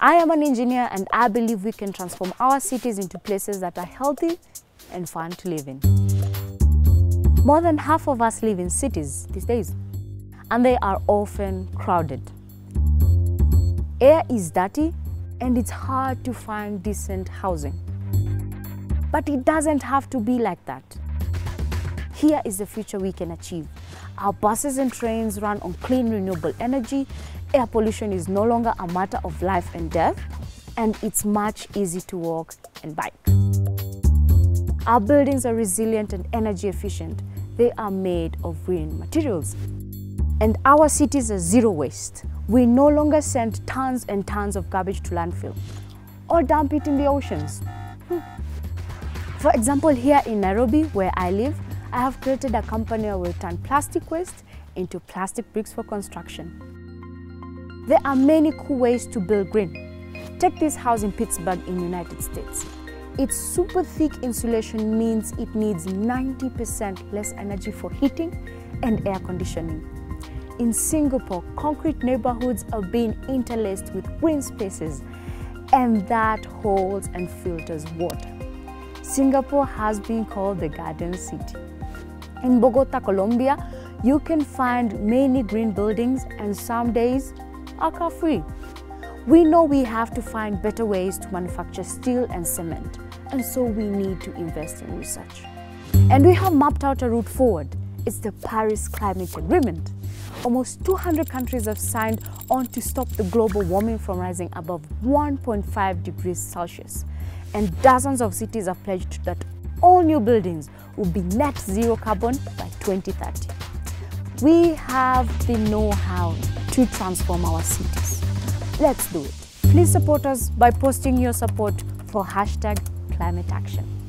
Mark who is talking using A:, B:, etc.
A: I am an engineer and I believe we can transform our cities into places that are healthy and fun to live in. More than half of us live in cities these days, and they are often crowded. Air is dirty and it's hard to find decent housing. But it doesn't have to be like that. Here is the future we can achieve. Our buses and trains run on clean renewable energy, air pollution is no longer a matter of life and death, and it's much easier to walk and bike. Our buildings are resilient and energy efficient. They are made of green materials. And our cities are zero waste. We no longer send tons and tons of garbage to landfill or dump it in the oceans. Hmm. For example, here in Nairobi, where I live, I have created a company that will turn plastic waste into plastic bricks for construction. There are many cool ways to build green. Take this house in Pittsburgh in the United States. Its super thick insulation means it needs 90% less energy for heating and air conditioning. In Singapore, concrete neighborhoods are being interlaced with green spaces and that holds and filters water. Singapore has been called the Garden City. In Bogota, Colombia, you can find many green buildings and some days are car free. We know we have to find better ways to manufacture steel and cement, and so we need to invest in research. And we have mapped out a route forward. It's the Paris Climate Agreement. Almost 200 countries have signed on to stop the global warming from rising above 1.5 degrees Celsius. And dozens of cities have pledged that all new buildings will be net zero carbon by 2030. We have the know-how to transform our cities. Let's do it. Please support us by posting your support for hashtag climate action.